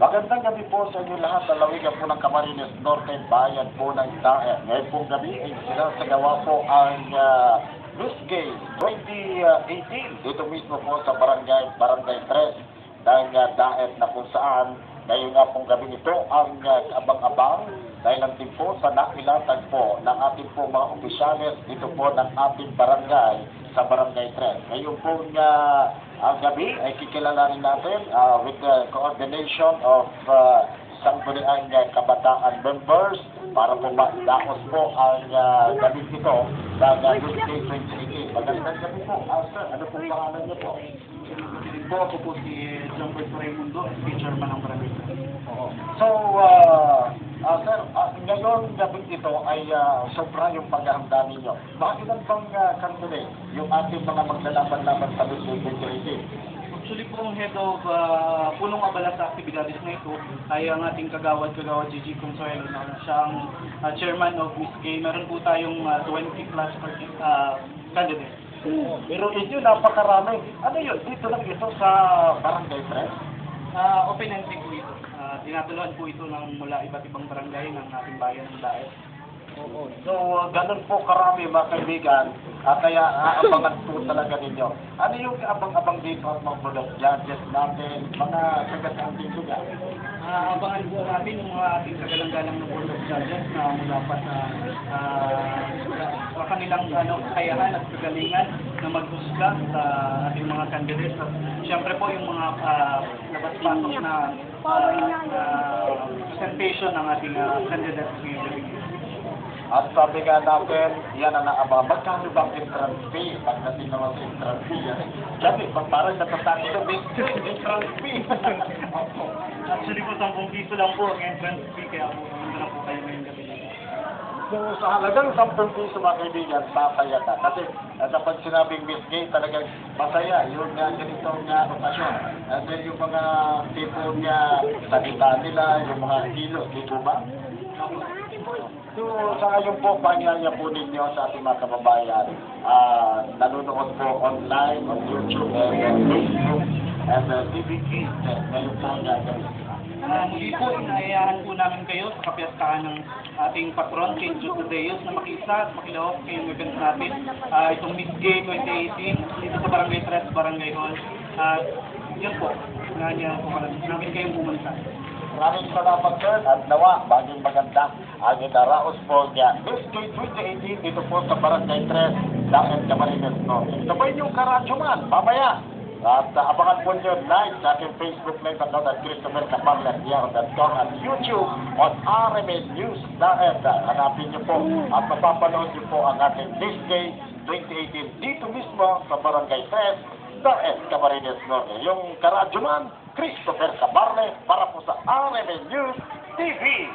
Magandang gabi po sa inyo lahat. Sa lawigan po ng Camarines Norte, bayan po ng Daer. Ngayon pong gabi ay sinasagawa po ang uh, Miss Gay 2018 dito mismo po sa barangay, barangay 3 ng uh, Daer na kung saan ngayon nga pong gabi ito ang uh, abang-abang dahil ang din po sa nailatag po ng ating po mga opisyalis dito po ng ating barangay sa barangay 3. Ngayon po nga ang gabi ay kikilalanin natin uh, with the coordination of uh, sangguniang uh, kabataan members para po maidakos po ang uh, gabi ito ng uh, Youth Day 2018. Magandang gabi po. Uh, sir, ano po pangalan niyo po? po ako po si John Berto Raimundo, si chairman ng barangay. So, uh, uh, sir, uh, ngayon gabi ito ay uh, sobra yung paghahanda ninyo. Mga ilan bang uh, candidate yung ating mga maglalaban-laban sa 2018? Actually po ang head of uh, punong abala sa aktibidades na ito ay ang ating kagawad, kagawad Gigi Consuelo na siya ang uh, chairman of Miss Gay. Meron po tayong uh, 20 plus uh, candidates. Pero inyo napakarami. Ano yun? Dito lang ito sa Barangay Tres? Uh, open entry po ito. Uh, tinatuluan po ito ng mula iba't ibang barangay ng ating bayan ng Daet. So, uh, ganun po karami mga kaibigan. Ah, kaya aabangan po talaga ninyo. Ano yung abang-abang dito at mga product gadgets natin, mga yan? Uh, abangan po natin yung mga ating kagalang-galang ng of Judges na mula pa sa, ah, sa kanilang ano, kakayahan at kagalingan na maghusga sa ating mga candidates. At siyempre po yung mga uh, labas-pasok na ah, ah, presentation ng ating uh, candidates ngayong gabi. At sabi nga natin, yan ang naaba. Magkano ba ang entrance fee? Pagdating naman sa entrance fee, yan. Sabi, parang natatakot sa big entrance fee. Actually po, 10 piso lang po ang entrance fee, kaya po, hindi na po kayo ngayong gabi. So, sa halagang 10 piso mga kaibigan, sasaya ka. Kasi uh, kapag sinabing Miss Gay, talagang masaya yung uh, ganitong uh, okasyon. And then yung mga tipo niya, salita nila, yung mga kilo, di po ba? So, sa ngayon po, panyaya po ninyo sa ating mga kababayan, ah nanonood po online, on YouTube, and uh, Facebook, and uh, DVD, uh, ngayon po nga. Uh, muli po, inaayahan po namin kayo sa kapiyastahan ng ating patron, King Jude Deus, na makiisa at makilawak ngayong event natin. Uh, itong Miss Gay 2018, dito sa Barangay 3, Barangay Hall. At yun po, niya po namin kayong pumunta. Maraming salamat sir at nawa, baging maganda ang inaraos po niya. This Day 2018 dito po sa Barangay 3, Daet Camarines. Ito po yung karadyo man, mamaya. At uh, abangan po nyo live sa aking Facebook live account at Christopher Caparlet.com at YouTube on RMA News Daet. Hanapin niyo po at mapapanood niyo po ang ating This Day 2018 dito mismo sa Barangay 3, Daet Camarines Norte. Yung karadyo man, Christopher Cabarle para po sa RMN News TV.